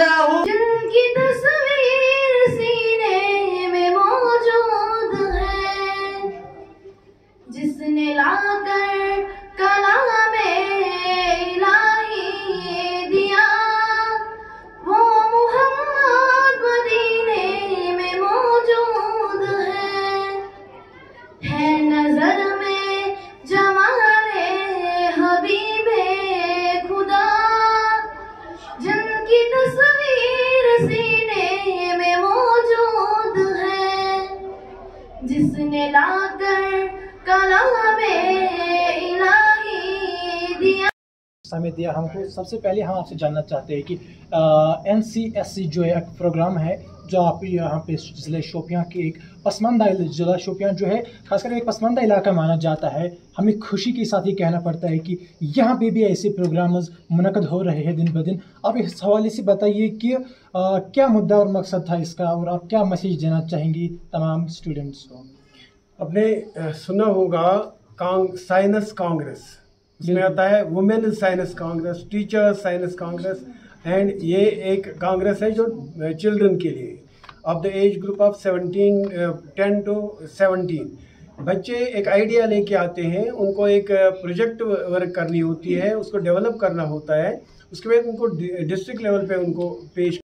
ज़िंदा हूँ जिनकी तस्वीर सीने में मौजूद है। जिसने लाकर कला में समय दिया। हमको सबसे पहले हम आपसे जानना चाहते हैं कि एन सी जो है एक प्रोग्राम है जो आप यहाँ पे ज़िले शोपियाँ के एक पसमानदा ज़िला शोपियाँ जो है खासकर एक पसमानदा इलाका माना जाता है। हमें खुशी के साथ ही कहना पड़ता है कि यहाँ पे भी ऐसे प्रोग्राम्स मुनद हो रहे हैं दिन ब दिन। आप इस हवाले से बताइए कि अ, क्या मुद्दा और मकसद था इसका और आप क्या मैसेज देना चाहेंगी तमाम स्टूडेंट्स को? आपने सुना होगा कांग साइंस कांग्रेस। इसमें आता है women science Congress teacher science Congress and ये एक कांग्रेस है जो चिल्ड्रन के लिए। Of the age group of 17 ten to 17 बच्चे एक आइडिया लेके आते हैं उनको एक प्रोजेक्ट वर्क करनी होती है उसको डेवलप करना होता है उसके बाद उनको डिस्ट्रिक्ट लेवल पे उनको पेश